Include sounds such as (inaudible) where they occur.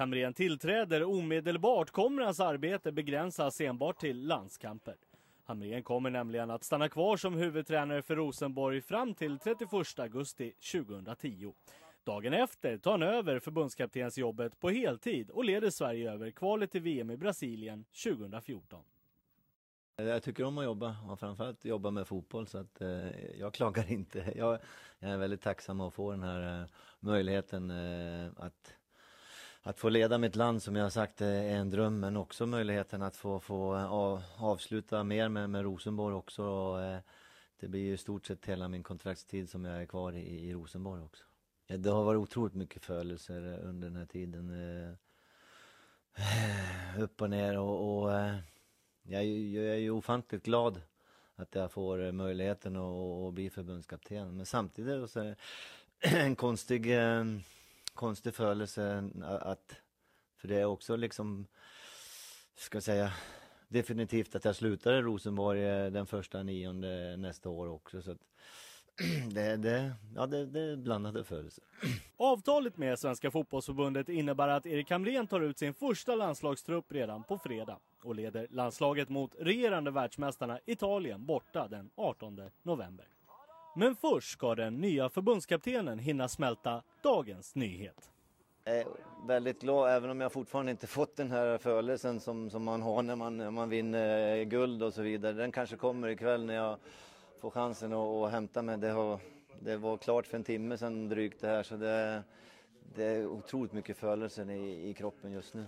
Hamrén tillträder omedelbart kommer hans arbete begränsas enbart till landskamper. Hamrén kommer nämligen att stanna kvar som huvudtränare för Rosenborg fram till 31 augusti 2010. Dagen efter tar han över förbundskaptensjobbet på heltid och leder Sverige över kvalet till VM i Brasilien 2014. Jag tycker om att jobba och framförallt jobba med fotboll så att eh, jag klagar inte. (laughs) Jag, jag, är väldigt tacksam att få den här eh, möjligheten eh, att, att få leda mitt land som jag har sagt eh, är en dröm men också möjligheten att få, få eh, av, avsluta mer med, med Rosenborg också. Och, eh, det blir ju i stort sett hela min kontraktstid som jag är kvar i, i Rosenborg också. Ja, det har varit otroligt mycket födelser eh, under den här tiden. Eh, upp och ner och, och eh, jag, jag är ju ofantligt glad att jag får möjligheten att, att bli förbundskapten. Men samtidigt så är det (clears throat) en konstig, eh, konstig födelse att, för det är också liksom, ska jag säga, definitivt att jag slutar i Rosenborg eh, den första nionde nästa år också. Så att, (clears throat) det, det, ja, det, det är blandade födelser. (clears throat) Avtalet med Svenska fotbollsförbundet innebär att Erik Hamrén tar ut sin första landslagstrupp redan på fredag och leder landslaget mot regerande världsmästarna Italien borta den 18 november. Men först ska den nya förbundskaptenen hinna smälta dagens nyhet. Jag är väldigt glad, även om jag fortfarande inte (laughs) fått den här förelsen som, som man har när man, när man vinner eh, guld och så vidare. Den kanske kommer ikväll när jag får chansen att, att hämta mig. Det, har, det var klart för en timme sedan drygt det här så det, det är otroligt mycket förelsen i, i kroppen just nu.